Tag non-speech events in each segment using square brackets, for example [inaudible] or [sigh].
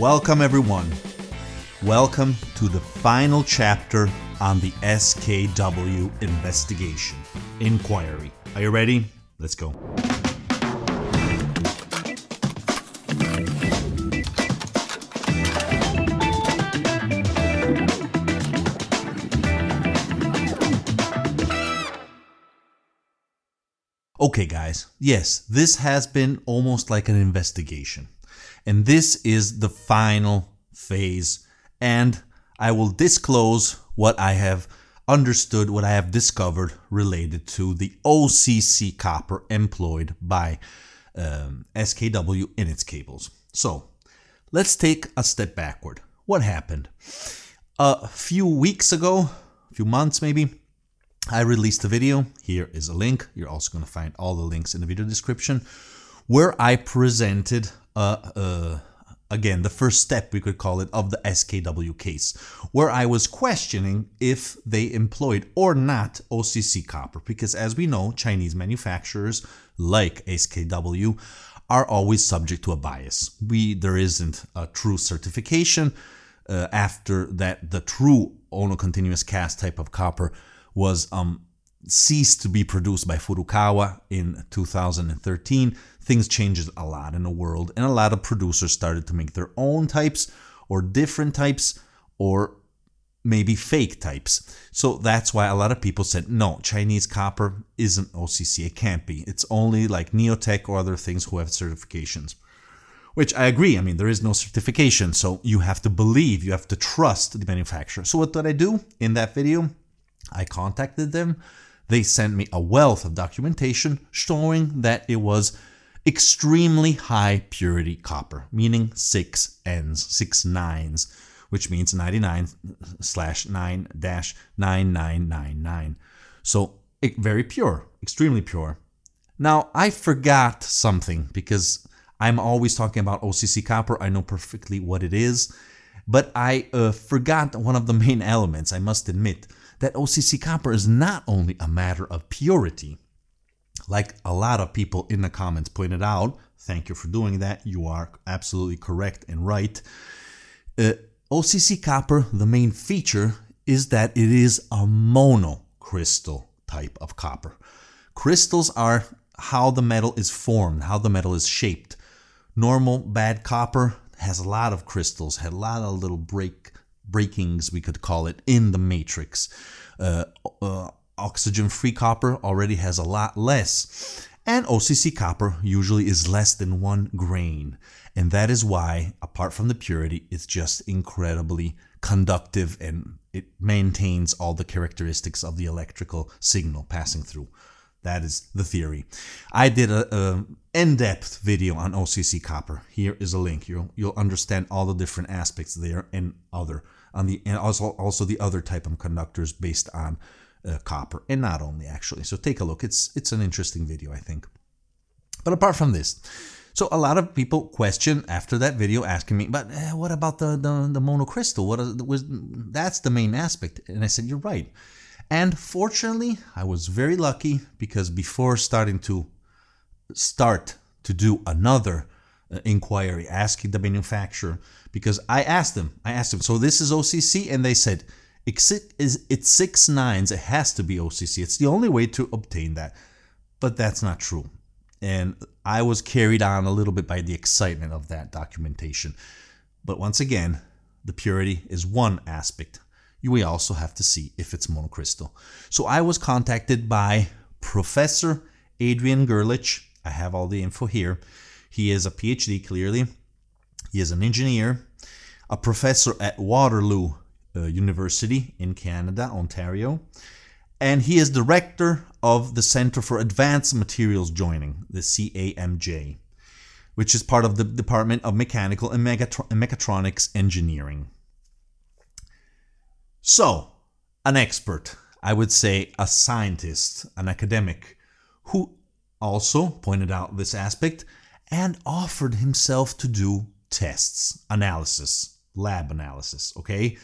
Welcome, everyone. Welcome to the final chapter on the SKW investigation inquiry. Are you ready? Let's go. Okay, guys, yes, this has been almost like an investigation. And this is the final phase. And I will disclose what I have understood, what I have discovered related to the OCC copper employed by um, SKW in its cables. So let's take a step backward. What happened? A few weeks ago, a few months maybe, I released a video. Here is a link. You're also going to find all the links in the video description where I presented, uh, again, the first step, we could call it, of the SKW case, where I was questioning if they employed or not OCC copper. Because as we know, Chinese manufacturers like SKW are always subject to a bias. We There isn't a true certification. Uh, after that, the true Ohno continuous cast type of copper was um, ceased to be produced by Furukawa in 2013. Things changed a lot in the world, and a lot of producers started to make their own types or different types or maybe fake types. So that's why a lot of people said, no, Chinese copper isn't OCC. It can't be. It's only like Neotech or other things who have certifications. Which I agree. I mean, there is no certification. So you have to believe, you have to trust the manufacturer. So what did I do in that video? I contacted them. They sent me a wealth of documentation showing that it was extremely high purity copper, meaning six N's, six nines, which means 99 slash 9 dash 9999. So it, very pure, extremely pure. Now I forgot something because I'm always talking about OCC copper. I know perfectly what it is, but I uh, forgot one of the main [laughs] elements, I must admit that OCC copper is not only a matter of purity, like a lot of people in the comments pointed out. Thank you for doing that. You are absolutely correct and right. Uh, OCC copper, the main feature is that it is a monocrystal type of copper. Crystals are how the metal is formed, how the metal is shaped. Normal bad copper has a lot of crystals, had a lot of little break breakings, we could call it, in the matrix. Uh, uh, oxygen free copper already has a lot less. And OCC copper usually is less than one grain. And that is why, apart from the purity, it's just incredibly conductive and it maintains all the characteristics of the electrical signal passing through. That is the theory. I did a, a in-depth video on OCC copper. Here is a link. You'll you'll understand all the different aspects there and other on the and also also the other type of conductors based on uh, copper and not only actually. So take a look. It's it's an interesting video, I think. But apart from this, so a lot of people question after that video asking me, but eh, what about the the, the monocrystal? What was that's the main aspect? And I said you're right. And fortunately, I was very lucky because before starting to start to do another uh, inquiry asking the manufacturer because I asked them, I asked them, so this is OCC, and they said it's six nines. It has to be OCC. It's the only way to obtain that, but that's not true. And I was carried on a little bit by the excitement of that documentation. But once again, the purity is one aspect. We also have to see if it's monocrystal. So I was contacted by Professor Adrian Gerlich. I have all the info here. He is a PhD, clearly. He is an engineer, a professor at Waterloo uh, University in Canada, Ontario, and he is director of the Center for Advanced Materials Joining, the CAMJ, which is part of the Department of Mechanical and, Megatro- and Mechatronics Engineering. So, an expert, I would say a scientist, an academic, who also pointed out this aspect and offered himself to do tests, analysis, lab analysis, okay?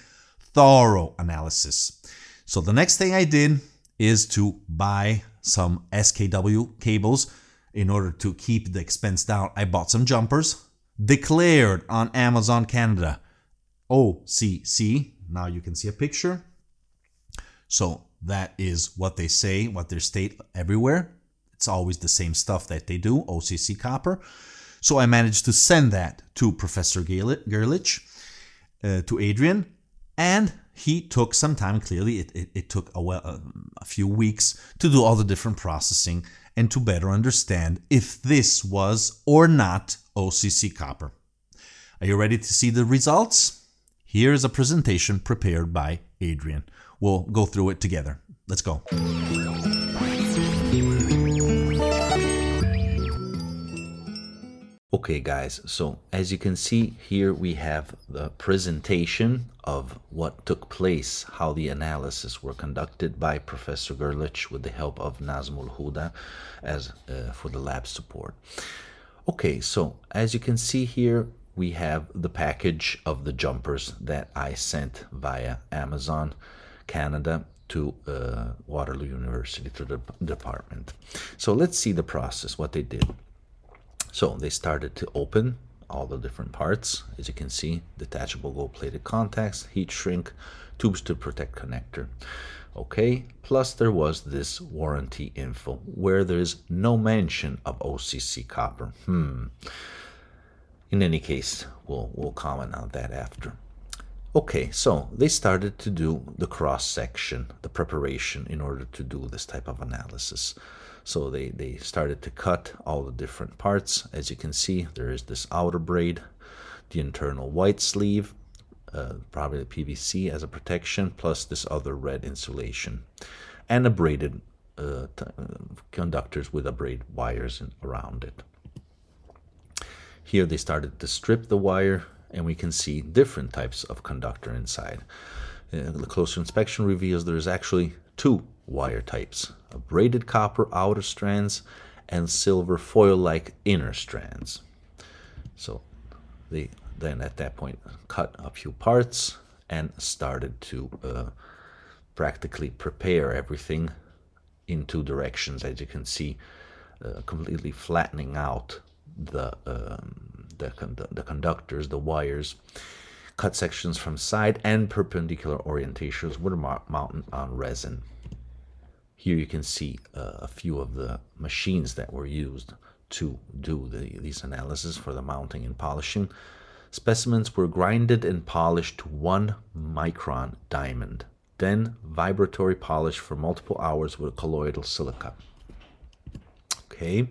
Thorough analysis. So the next thing I did is to buy some SKW cables in order to keep the expense down. I bought some jumpers, declared on Amazon Canada OCC. Now you can see a picture. So that is what they say, what they state everywhere. It's always the same stuff that they do, OCC copper. So I managed to send that to Professor Gerlich, uh, to Adrian, and he took some time. Clearly, it, it, it took a, well, a, a few weeks to do all the different processing and to better understand if this was or not OCC copper. Are you ready to see the results? Here is a presentation prepared by Adrian. We'll go through it together. Let's go. Okay guys, so as you can see here we have the presentation of what took place, how the analysis were conducted by Professor Gerlich with the help of Nazmul Huda as uh, for the lab support. Okay, so as you can see here we have the package of the jumpers that I sent via Amazon Canada to uh, Waterloo University to the department. So let's see the process, what they did. So they started to open all the different parts. As you can see, detachable gold-plated contacts, heat shrink, tubes to protect connector. Okay, plus there was this warranty info where there is no mention of OCC copper. Hmm. In any case, we'll, we'll comment on that after. Okay, so they started to do the cross section, the preparation in order to do this type of analysis. So they, they started to cut all the different parts. As you can see, there is this outer braid, the internal white sleeve, uh, probably the PVC as a protection, plus this other red insulation, and a braided uh, uh, conductors with a braid wires in, around it. Here they started to strip the wire, and we can see different types of conductor inside. Uh, the closer inspection reveals there is actually two wire types a braided copper outer strands and silver foil-like inner strands. So they then at that point cut a few parts and started to uh, practically prepare everything in two directions as you can see uh, completely flattening out the, um, the, the conductors the wires cut sections from side and perpendicular orientations were mounted on resin here you can see uh, a few of the machines that were used to do the, these analysis for the mounting and polishing. Specimens were grinded and polished to one micron diamond, then vibratory polish for multiple hours with colloidal silica. Okay,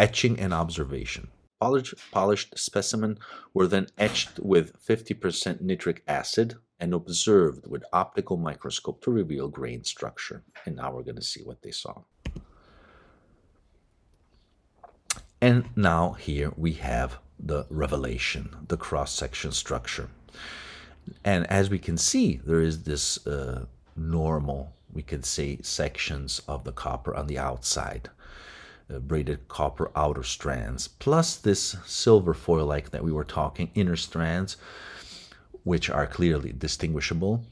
etching and observation. Polished, polished specimen were then etched with 50% nitric acid and observed with optical microscope to reveal grain structure. And now we're going to see what they saw. And now here we have the revelation, the cross-section structure. And as we can see, there is this uh, normal, we could say, sections of the copper on the outside. Uh, braided copper outer strands, plus this silver foil-like that we were talking, inner strands, which are clearly distinguishable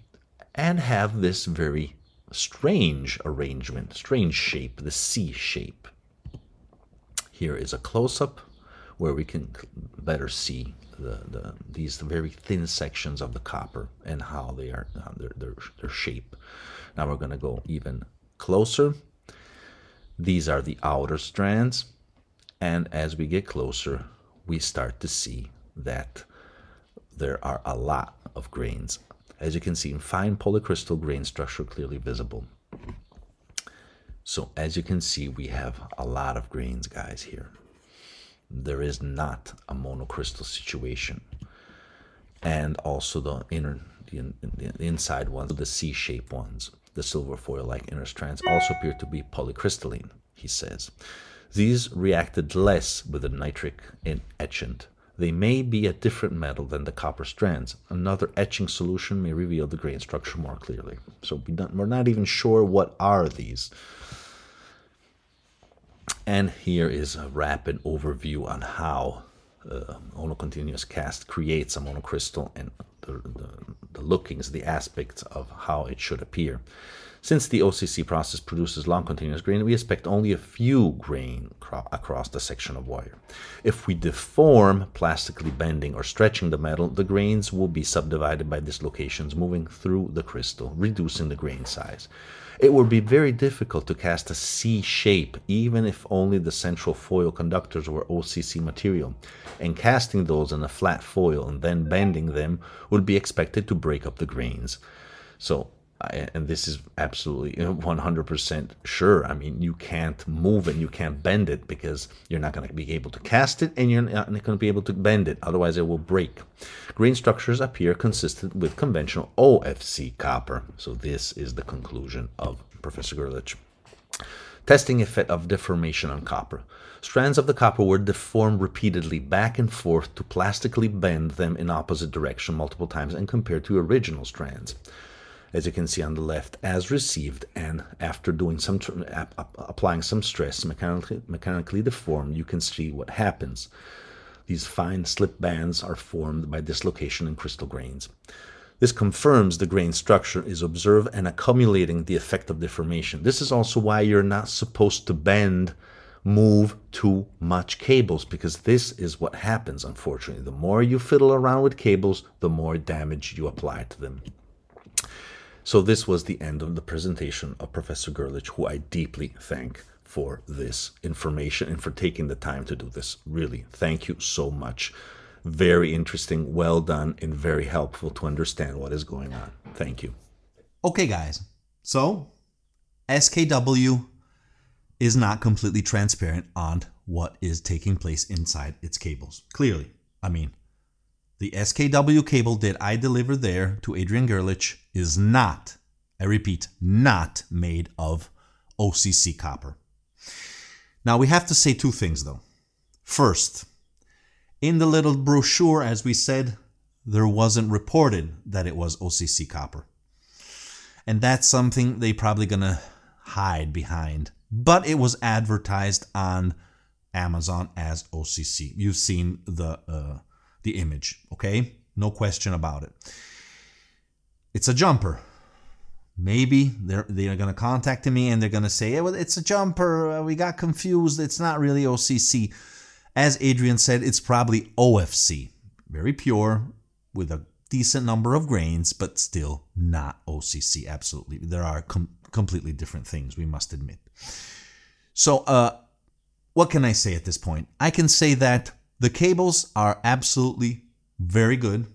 and have this very strange arrangement, strange shape, the C shape. Here is a close-up where we can better see the, the, these very thin sections of the copper and how they are their, their, their shape. Now we're going to go even closer. These are the outer strands and as we get closer we start to see that there are a lot of grains. As you can see, fine polycrystal grain structure clearly visible. So as you can see, we have a lot of grains, guys, here. There is not a monocrystal situation. And also the inner, the, the inside ones, the C-shaped ones, the silver foil-like inner strands also appear to be polycrystalline, he says. These reacted less with the nitric and etchant they may be a different metal than the copper strands. Another etching solution may reveal the grain structure more clearly. So we are not even sure what are these. And here is a rapid overview on how uh, monocontinuous cast creates a monocrystal and the, the, lookings, the aspects of how it should appear. Since the OCC process produces long continuous grain, we expect only a few grain across the section of wire. If we deform, plastically bending or stretching the metal, the grains will be subdivided by dislocations moving through the crystal, reducing the grain size. It would be very difficult to cast a C shape even if only the central foil conductors were OCC material, and casting those in a flat foil and then bending them would be expected to break up the grains. So and this is absolutely 100% sure. I mean, you can't move it, you can't bend it because you're not going to be able to cast it and you're not going to be able to bend it, otherwise, it will break. Grain structures appear consistent with conventional OFC copper. So, this is the conclusion of Professor Gerlich. Testing effect of deformation on copper. Strands of the copper were deformed repeatedly back and forth to plastically bend them in opposite direction multiple times and compared to original strands as you can see on the left, as received, and after doing some applying some stress, mechanically, mechanically deformed, you can see what happens. These fine slip bands are formed by dislocation in crystal grains. This confirms the grain structure is observed and accumulating the effect of deformation. This is also why you're not supposed to bend, move too much cables, because this is what happens, unfortunately. The more you fiddle around with cables, the more damage you apply to them. So this was the end of the presentation of Professor Gerlich, who I deeply thank for this information and for taking the time to do this. Really, thank you so much. Very interesting, well done, and very helpful to understand what is going on. Thank you. Okay, guys. So, SKW is not completely transparent on what is taking place inside its cables. Clearly, I mean, the SKW cable that I delivered there to Adrian Gerlich is not, I repeat, not made of OCC copper. Now we have to say two things though. First, in the little brochure, as we said, there wasn't reported that it was OCC copper. And that's something they probably gonna hide behind. But it was advertised on Amazon as OCC. You've seen the uh, the image, okay? No question about it. It's a jumper. Maybe they're they're gonna contact me and they're gonna say, "Yeah, well, it's a jumper. Uh, we got confused. It's not really OCC." As Adrian said, it's probably OFC, very pure with a decent number of grains, but still not OCC. Absolutely, there are com- completely different things. We must admit. So, uh, what can I say at this point? I can say that the cables are absolutely very good.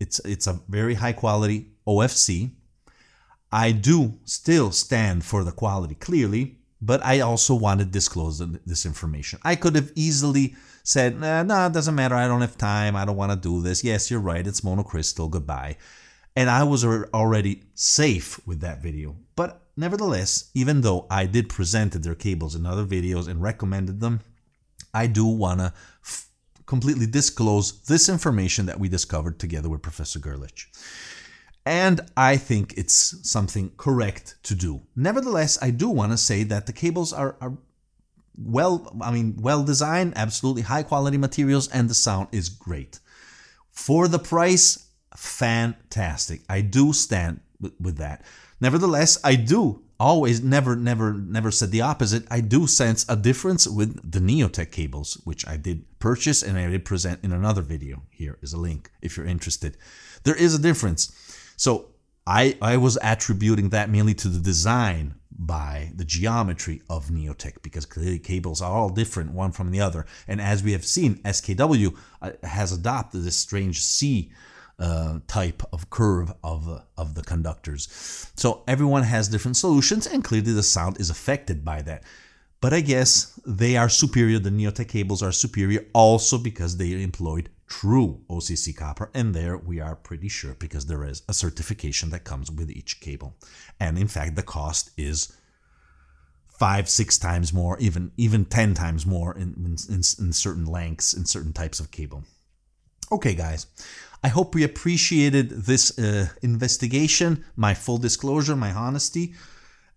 It's it's a very high quality OFC. I do still stand for the quality clearly, but I also want to disclose this information. I could have easily said, nah, no, it doesn't matter. I don't have time. I don't want to do this. Yes, you're right. It's monocrystal. Goodbye. And I was already safe with that video. But nevertheless, even though I did presented their cables in other videos and recommended them, I do want to completely disclose this information that we discovered together with Professor Gerlich. And I think it's something correct to do. Nevertheless, I do want to say that the cables are, are well, I mean, well designed, absolutely high quality materials, and the sound is great. For the price, fantastic. I do stand with, with that. Nevertheless, I do always never never never said the opposite. I do sense a difference with the neotech cables which i did purchase and i did present in another video. Here is a link if you're interested. There is a difference. So i i was attributing that mainly to the design by the geometry of neotech because clearly cables are all different one from the other. And as we have seen skw uh, has adopted this strange c uh, type of curve of, of the conductors. So everyone has different solutions, and clearly the sound is affected by that. But I guess they are superior, the Neotech cables are superior also because they employed true OCC copper, and there we are pretty sure because there is a certification that comes with each cable. And in fact, the cost is five, six times more, even even ten times more in, in, in certain lengths, in certain types of cable. Okay, guys, I hope we appreciated this uh, investigation, my full disclosure, my honesty,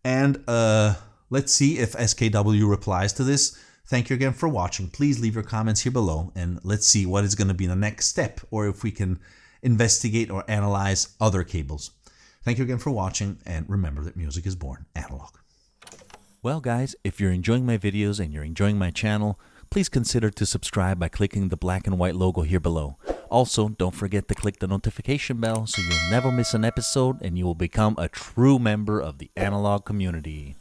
and uh, let's see if SKW replies to this. Thank you again for watching. Please leave your comments here below, and let's see what is going to be the next step, or if we can investigate or analyze other cables. Thank you again for watching, and remember that music is born analog. Well, guys, if you're enjoying my videos and you're enjoying my channel, please consider to subscribe by clicking the black and white logo here below. Also, don't forget to click the notification bell so you'll never miss an episode and you will become a true member of the analog community.